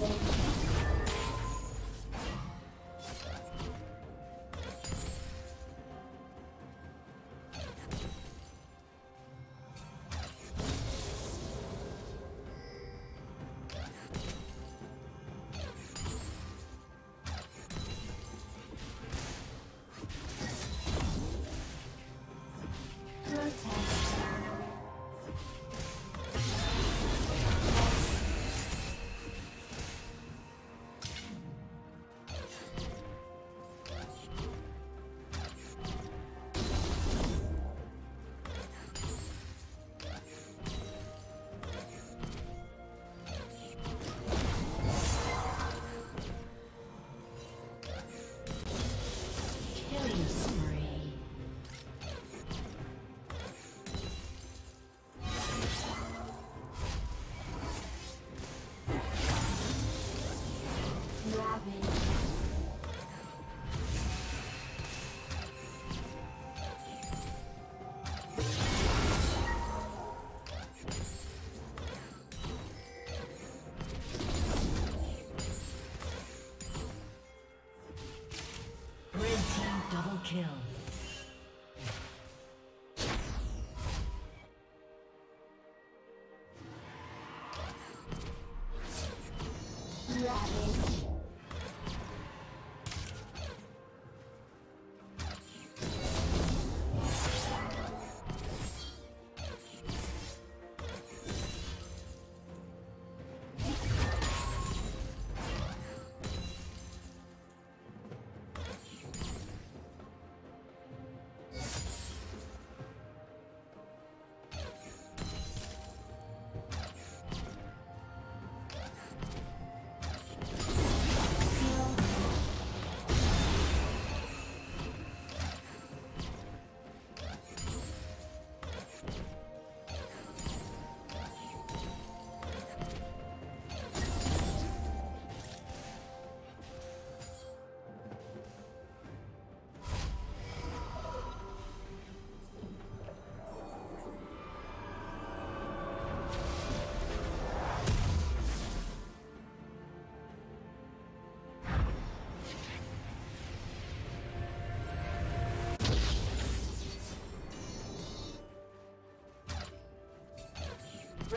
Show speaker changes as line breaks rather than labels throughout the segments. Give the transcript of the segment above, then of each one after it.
Thank you.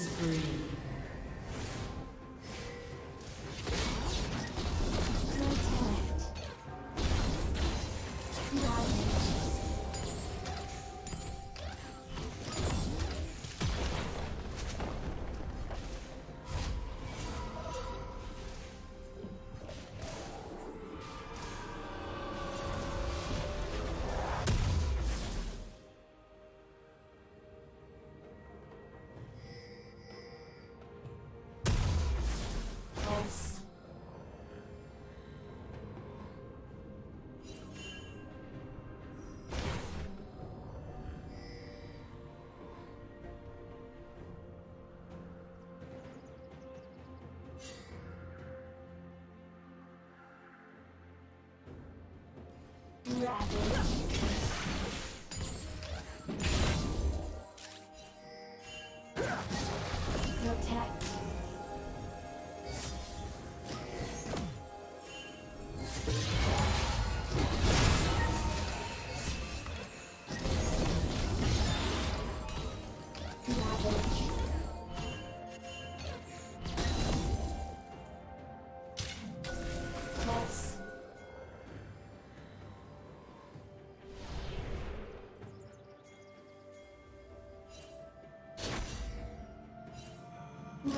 spree.
Ravage.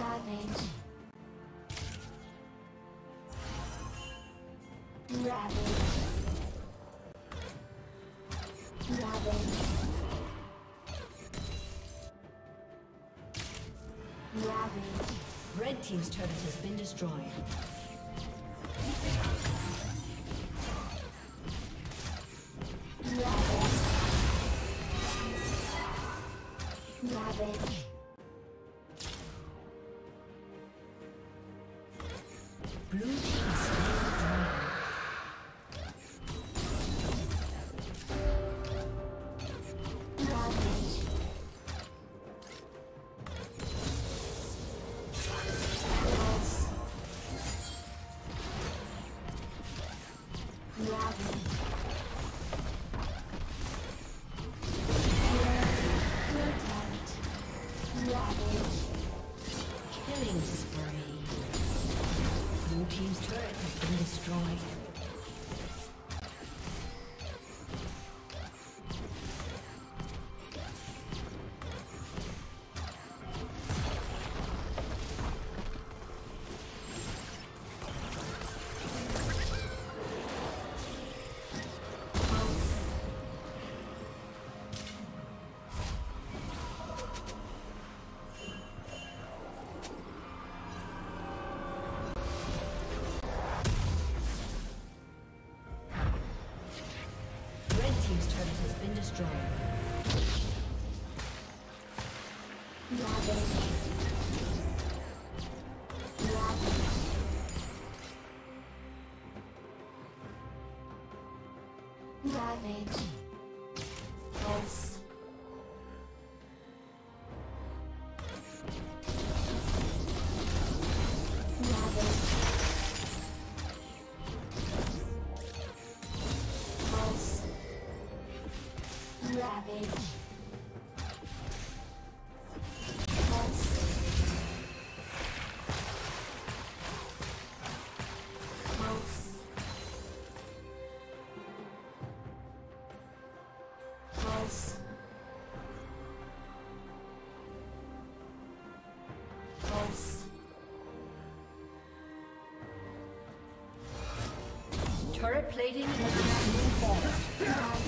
Ravage. Ravage. Ravage. Ravage.
Red Team's turret has been destroyed.
Ravage. Ravage. Ravage.
Plating will fall.
Ravage.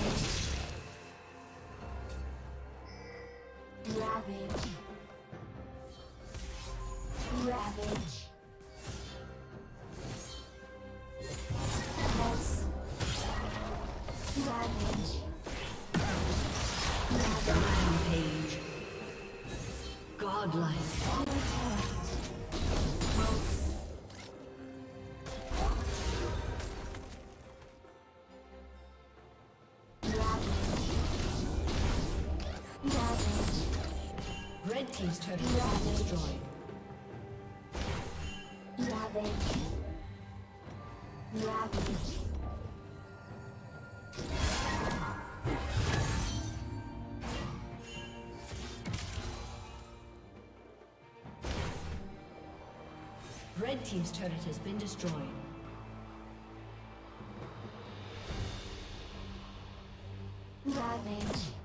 Destroyed.
Ravage. Ravage.
Red team's turret has been destroyed.
Ravage.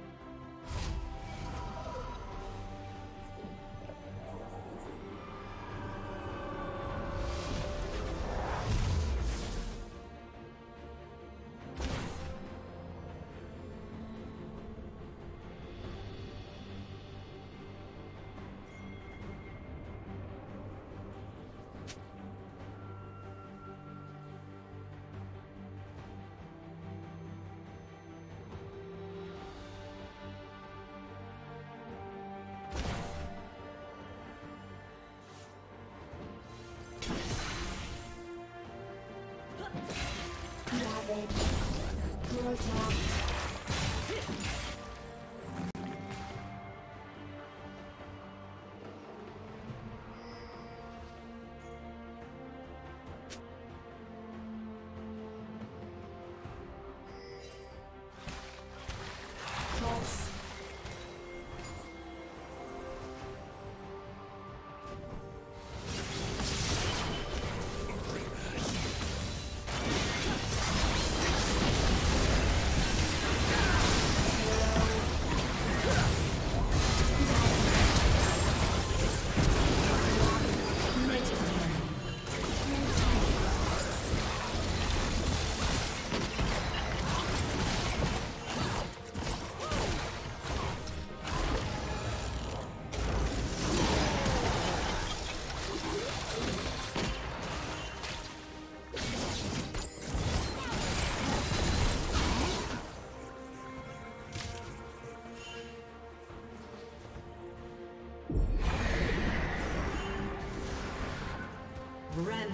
Protect.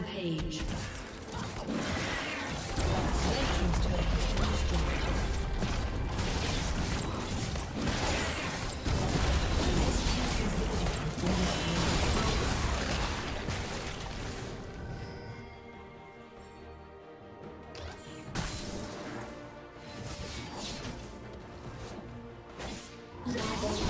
Rampage. Red